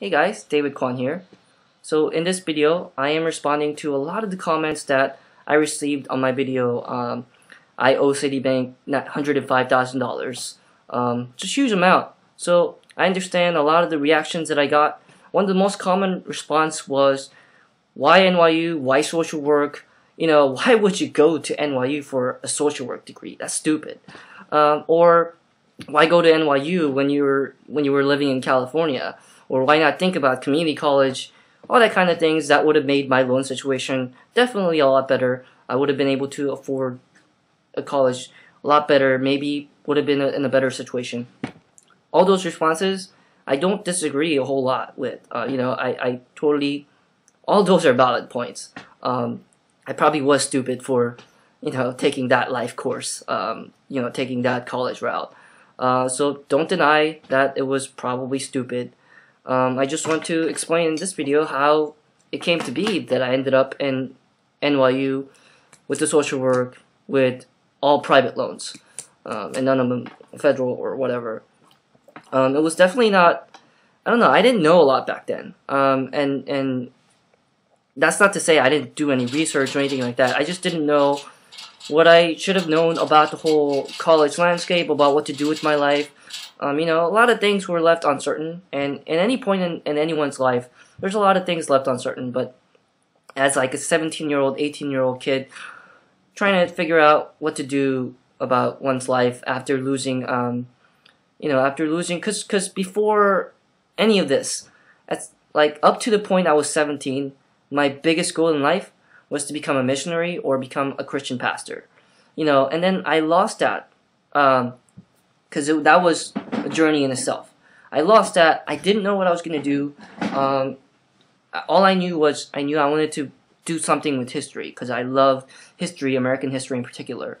Hey guys, David Kwon here. So in this video, I am responding to a lot of the comments that I received on my video, um, I owe Citibank $105,000. Um, a huge amount. So I understand a lot of the reactions that I got. One of the most common response was, why NYU, why social work? You know, why would you go to NYU for a social work degree? That's stupid. Um, or why go to NYU when you were when you were living in California? Or why not think about community college? All that kind of things that would have made my loan situation definitely a lot better. I would have been able to afford a college a lot better. Maybe would have been in a better situation. All those responses, I don't disagree a whole lot with. Uh, you know, I, I totally, all those are valid points. Um, I probably was stupid for, you know, taking that life course. Um, you know, taking that college route. Uh, so don't deny that it was probably stupid. Um, I just want to explain in this video how it came to be that I ended up in NYU with the social work with all private loans um, and none of them federal or whatever. Um, it was definitely not. I don't know. I didn't know a lot back then, um, and and that's not to say I didn't do any research or anything like that. I just didn't know what I should have known about the whole college landscape, about what to do with my life. Um, you know, a lot of things were left uncertain, and at any point in, in anyone's life, there's a lot of things left uncertain. But as like a 17 year old, 18 year old kid, trying to figure out what to do about one's life after losing, um, you know, after losing, cause, cause before any of this, that's like up to the point I was 17, my biggest goal in life was to become a missionary or become a Christian pastor. You know, and then I lost that because that was a journey in itself. I lost that. I didn't know what I was going to do. Um, all I knew was I knew I wanted to do something with history because I love history, American history in particular.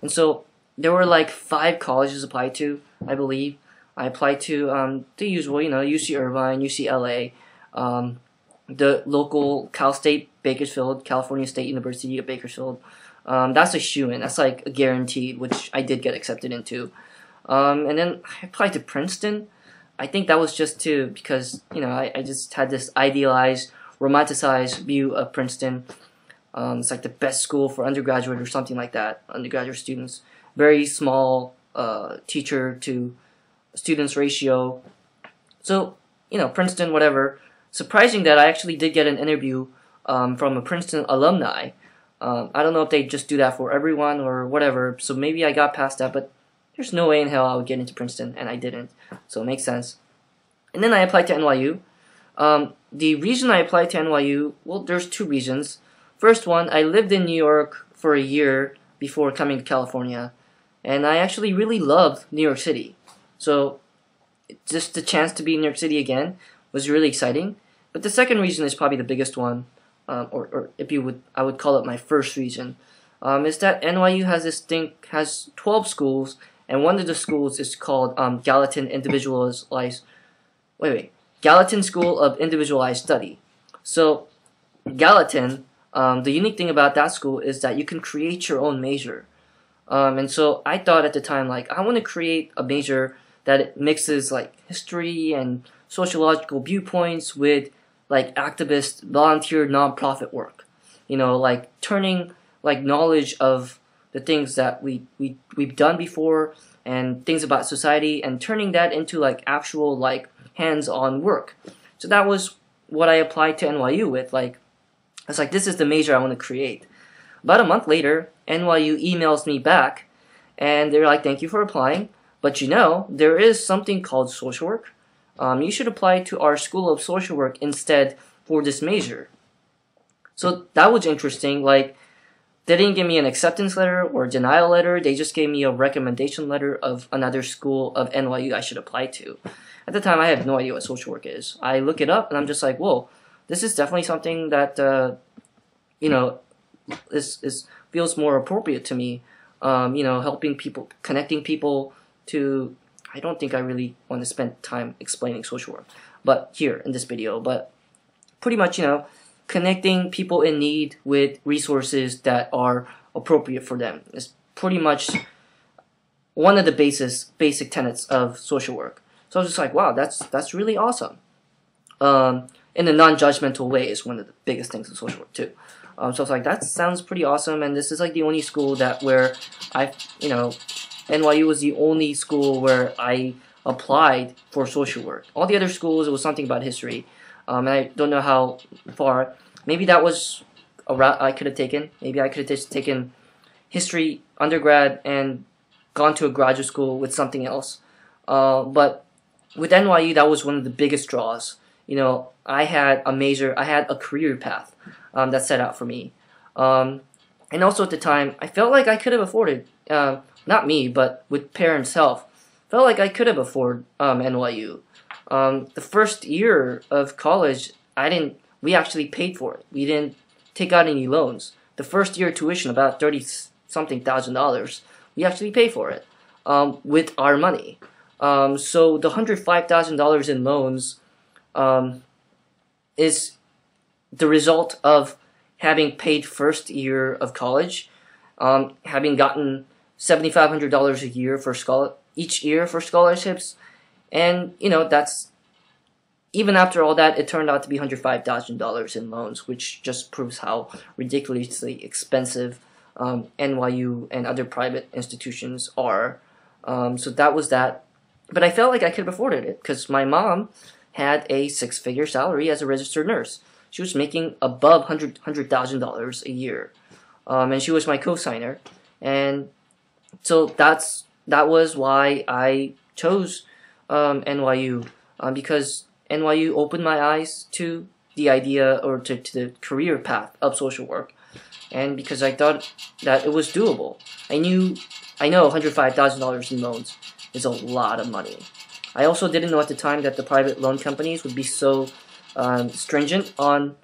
And so there were like five colleges applied to, I believe. I applied to um, the usual, you know, UC Irvine, UCLA, um, the local Cal State Bakersfield, California State University of Bakersfield. Um, that's a shoe in. That's like a guaranteed, which I did get accepted into. Um, and then I applied to Princeton. I think that was just to because you know I, I just had this idealized, romanticized view of Princeton. Um, it's like the best school for undergraduate or something like that. Undergraduate students, very small uh, teacher to students ratio. So you know Princeton, whatever surprising that I actually did get an interview um, from a Princeton alumni. Um, I don't know if they just do that for everyone or whatever, so maybe I got past that, but there's no way in hell I would get into Princeton, and I didn't, so it makes sense. And then I applied to NYU. Um, the reason I applied to NYU, well, there's two reasons. First one, I lived in New York for a year before coming to California, and I actually really loved New York City. So, just the chance to be in New York City again was really exciting. But the second reason is probably the biggest one, um, or, or if you would, I would call it my first reason, um, is that NYU has this thing, has 12 schools, and one of the schools is called um, Gallatin Individualized, wait, wait, Gallatin School of Individualized Study. So, Gallatin, um, the unique thing about that school is that you can create your own major. Um, and so I thought at the time, like, I want to create a major that mixes like history and sociological viewpoints with like activist, volunteer, nonprofit work. You know, like turning like knowledge of the things that we, we we've done before and things about society and turning that into like actual like hands-on work. So that was what I applied to NYU with. Like, I was like, this is the major I want to create. About a month later, NYU emails me back, and they're like, thank you for applying, but you know, there is something called social work, um, you should apply to our School of Social Work instead for this major. So that was interesting. Like, they didn't give me an acceptance letter or denial letter. They just gave me a recommendation letter of another school of NYU I should apply to. At the time, I had no idea what social work is. I look it up and I'm just like, whoa, this is definitely something that, uh, you know, is, is feels more appropriate to me. Um, you know, helping people, connecting people to I don't think I really want to spend time explaining social work, but here in this video, but pretty much, you know, connecting people in need with resources that are appropriate for them is pretty much one of the basis, basic tenets of social work. So I was just like, wow, that's, that's really awesome. um, in a non-judgmental way is one of the biggest things in social work too. Um, so was like that sounds pretty awesome, and this is like the only school that where I, you know, NYU was the only school where I applied for social work. All the other schools, it was something about history, um, and I don't know how far. Maybe that was a route I could have taken. Maybe I could have just taken history undergrad and gone to a graduate school with something else. Uh, but with NYU, that was one of the biggest draws. You know, I had a major, I had a career path um, that set out for me. Um, and also at the time, I felt like I could have afforded, uh, not me, but with parents' help, felt like I could have afforded um, NYU. Um, the first year of college, I didn't, we actually paid for it. We didn't take out any loans. The first year tuition, about 30 something thousand dollars, we actually pay for it um, with our money. Um, so the $105,000 in loans um, is the result of having paid first year of college, um, having gotten $7,500 a year for each year for scholarships, and you know that's even after all that, it turned out to be $105,000 in loans, which just proves how ridiculously expensive um, NYU and other private institutions are. Um, so that was that. But I felt like I could have afforded it because my mom had a six figure salary as a registered nurse. She was making above $100,000 $100, a year. Um, and she was my co-signer. And so that's that was why I chose um, NYU um, because NYU opened my eyes to the idea or to, to the career path of social work and because I thought that it was doable. I knew, I know $105,000 in loans is a lot of money. I also didn't know at the time that the private loan companies would be so um, stringent on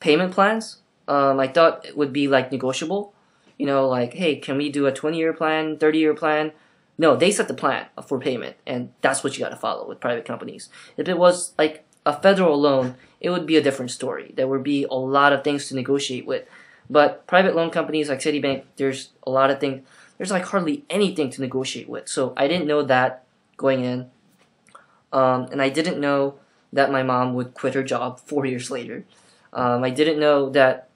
payment plans. Um, I thought it would be like negotiable. You know, like, hey, can we do a 20 year plan, 30 year plan? No, they set the plan for payment, and that's what you got to follow with private companies. If it was like a federal loan, it would be a different story. There would be a lot of things to negotiate with. But private loan companies like Citibank, there's a lot of things. There's like hardly anything to negotiate with. So I didn't know that going in, um, and I didn't know that my mom would quit her job four years later. Um, I didn't know that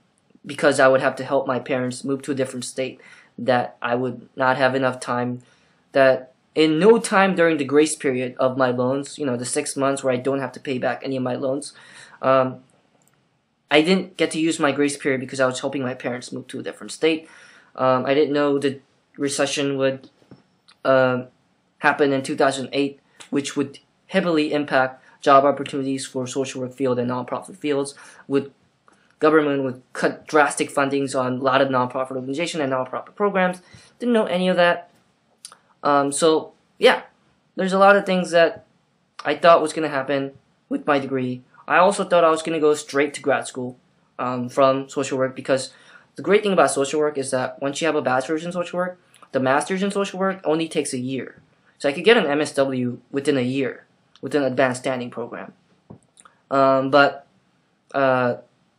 because I would have to help my parents move to a different state, that I would not have enough time. That in no time during the grace period of my loans, you know, the six months where I don't have to pay back any of my loans, um, I didn't get to use my grace period because I was helping my parents move to a different state. Um, I didn't know the recession would uh, happen in 2008, which would heavily impact job opportunities for social work field and nonprofit fields. Would government would cut drastic fundings on a lot of nonprofit organizations and nonprofit programs. Didn't know any of that. Um, so yeah, there's a lot of things that I thought was going to happen with my degree I also thought I was going to go straight to grad school um, from social work because the great thing about social work is that once you have a bachelor's in social work, the master's in social work only takes a year. So I could get an MSW within a year with an advanced standing program. Um, but uh,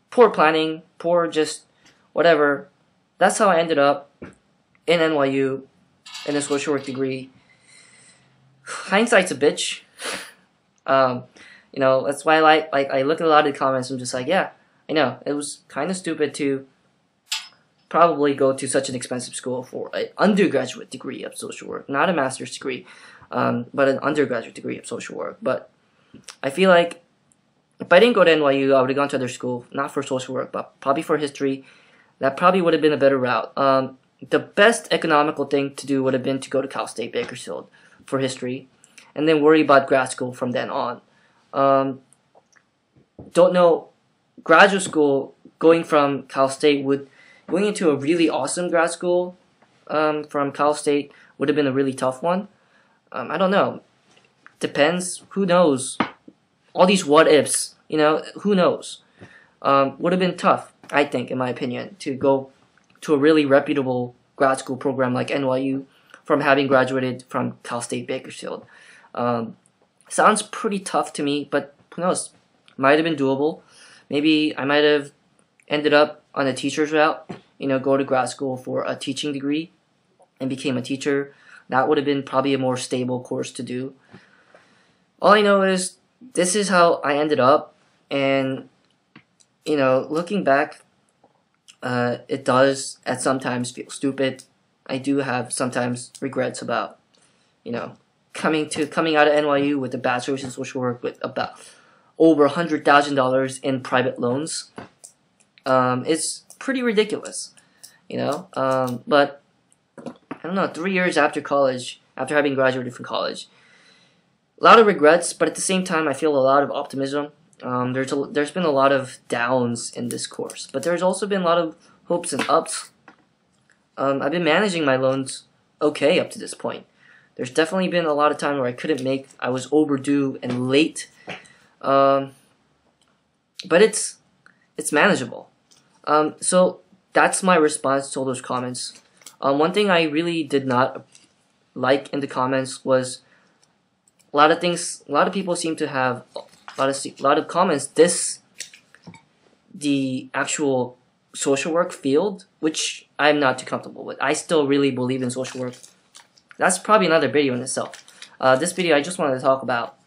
poor planning, poor just whatever. That's how I ended up in NYU in a social work degree. Hindsight's a bitch. Um, you know, that's why I like, like I look at a lot of the comments and I'm just like, yeah, I know, it was kind of stupid to probably go to such an expensive school for an undergraduate degree of social work, not a master's degree, um, but an undergraduate degree of social work. But I feel like if I didn't go to NYU, I would have gone to other school, not for social work, but probably for history. That probably would have been a better route. Um, the best economical thing to do would have been to go to Cal State Bakersfield for history, and then worry about grad school from then on. Um, don't know graduate school going from Cal State would going into a really awesome grad school um, from Cal State would have been a really tough one. Um, I don't know. Depends. Who knows? All these what ifs. You know, who knows? Um, would have been tough, I think, in my opinion, to go to a really reputable grad school program like NYU from having graduated from Cal State Bakersfield. Um, Sounds pretty tough to me, but who knows? Might have been doable. Maybe I might have ended up on a teacher's route, you know, go to grad school for a teaching degree and became a teacher. That would have been probably a more stable course to do. All I know is this is how I ended up, and you know, looking back, uh, it does at sometimes feel stupid. I do have sometimes regrets about, you know, coming to coming out of NYU with a bachelor's in social work with about over a hundred thousand dollars in private loans. Um, it's pretty ridiculous, you know. Um, but I don't know. Three years after college, after having graduated from college, a lot of regrets, but at the same time, I feel a lot of optimism. Um, there's a, there's been a lot of downs in this course, but there's also been a lot of hopes and ups. Um, I've been managing my loans okay up to this point. There's definitely been a lot of time where I couldn't make, I was overdue and late, um, but it's it's manageable. Um, so that's my response to all those comments. Um, one thing I really did not like in the comments was a lot of things. A lot of people seem to have lot of lot of comments This the actual social work field, which I'm not too comfortable with. I still really believe in social work. That's probably another video in itself. Uh, this video, I just wanted to talk about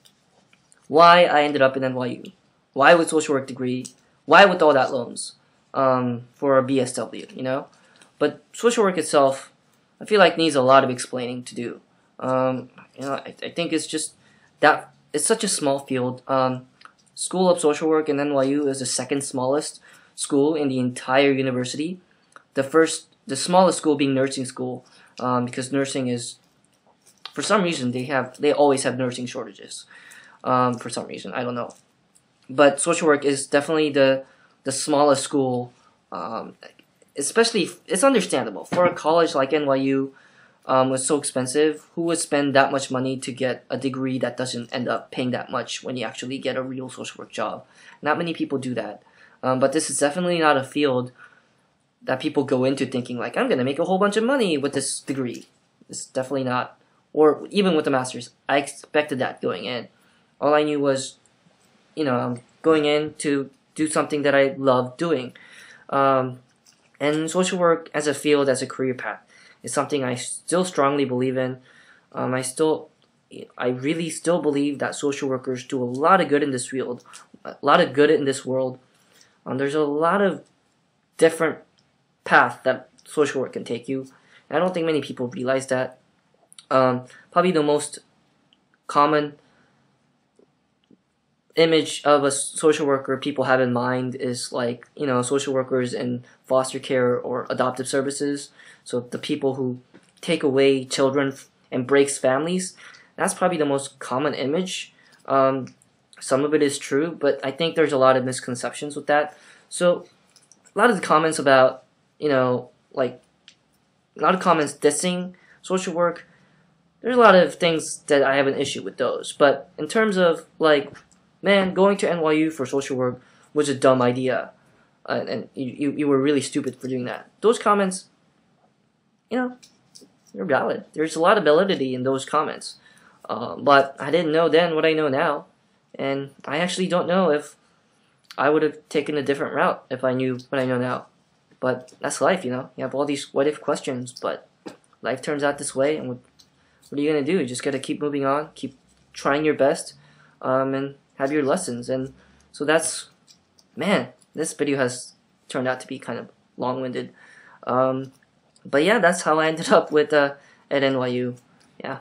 why I ended up in NYU, why with social work degree, why with all that loans um, for a BSW, you know. But social work itself, I feel like needs a lot of explaining to do. Um, you know, I, I, think it's just that it's such a small field. Um, School of Social Work in NYU is the second smallest school in the entire university. The first, the smallest school being nursing school, um, because nursing is, for some reason, they have they always have nursing shortages. Um, for some reason, I don't know. But social work is definitely the the smallest school. Um, especially, it's understandable for a college like NYU um, was so expensive, who would spend that much money to get a degree that doesn't end up paying that much when you actually get a real social work job? Not many people do that. Um, but this is definitely not a field that people go into thinking like, I'm going to make a whole bunch of money with this degree. It's definitely not. Or even with the master's, I expected that going in. All I knew was, you know, going in to do something that I love doing. Um, and social work as a field, as a career path, is something I still strongly believe in. Um, I still, I really still believe that social workers do a lot of good in this field, a lot of good in this world. Um, there's a lot of different paths that social work can take you. And I don't think many people realize that. Um, probably the most common image of a social worker people have in mind is like you know social workers in foster care or adoptive services. So the people who take away children and breaks families that's probably the most common image. Um, some of it is true but i think there's a lot of misconceptions with that. So a lot of the comments about you know like a lot of comments dissing social work there's a lot of things that i have an issue with those. But in terms of like man, going to NYU for social work was a dumb idea, and you, you, were really stupid for doing that. Those comments, you know, they're valid. There's a lot of validity in those comments. Uh, but I didn't know then what I know now, and I actually don't know if I would have taken a different route if I knew what I know now. But that's life, you know. You have all these what if questions, but life turns out this way, and what, what are you gonna do? You just gotta keep moving on, keep trying your best, um, and have your lessons. And so that's, man, this video has turned out to be kind of long-winded. Um, but yeah, that's how I ended up with uh, at NYU. Yeah.